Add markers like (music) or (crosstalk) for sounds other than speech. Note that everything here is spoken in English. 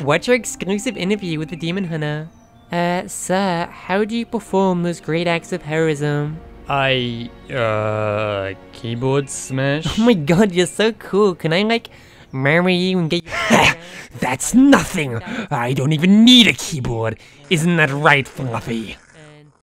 What's your exclusive interview with the Demon Hunter? Uh, sir, how do you perform those great acts of heroism? I, uh, keyboard smash? (laughs) Oh my god, you're so cool. Can I, like, marry you and get you? (laughs) Ah, that's nothing. I don't even need a keyboard. Isn't that right, Fluffy?